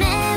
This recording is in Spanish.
me